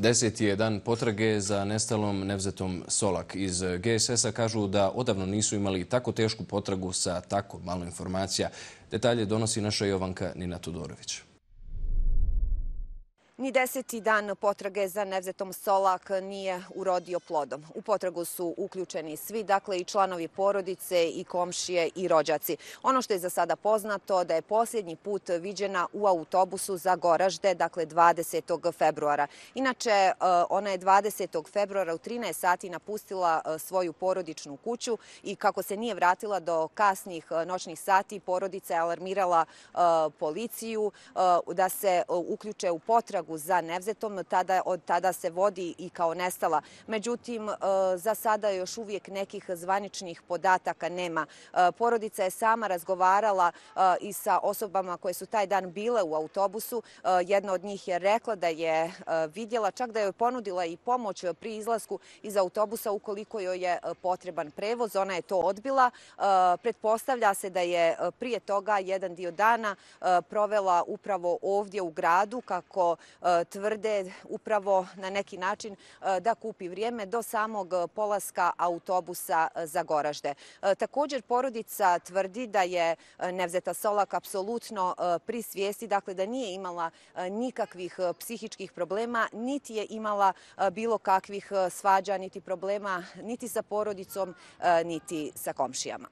Deseti je dan potrage za nestalom Nevzetom Solak. Iz GSS-a kažu da odavno nisu imali tako tešku potragu sa tako malo informacija. Detalje donosi naša Jovanka Nina Tudorović. Ni deseti dan potrage za Nevzetom Solak nije urodio plodom. U potragu su uključeni svi, dakle i članovi porodice, i komšije, i rođaci. Ono što je za sada poznato da je posljednji put viđena u autobusu za Goražde, dakle 20. februara. Inače, e, ona je 20. februara u 13 sati napustila e, svoju porodičnu kuću i kako se nije vratila do kasnih e, noćnih sati, porodica je alarmirala policiju da se uključe u potragu potragu za Nevzetom, od tada se vodi i kao nestala. Međutim, e, za sada još uvijek nekih zvaničnih podataka nema. E, porodica je sama razgovarala e, i sa osobama koje su taj dan bile u autobusu. Jedna od njih je rekla da je vidjela, čak da je ponudila i pomoć pri izlasku iz autobusa ukoliko joj je potreban prevoz. Ona je to odbila. Pretpostavlja se da je prije toga jedan dio dana provela upravo ovdje u gradu kako E, tvrde upravo na neki način e, da kupi vrijeme do samog polaska autobusa e, za Goražde. Također porodica tvrdi da je Nevzeta Solak apsolutno pri svijesti, dakle da nije imala nikakvih psihičkih problema, niti je imala bilo kakvih svađa, niti problema, niti sa porodicom, niti sa komšijama.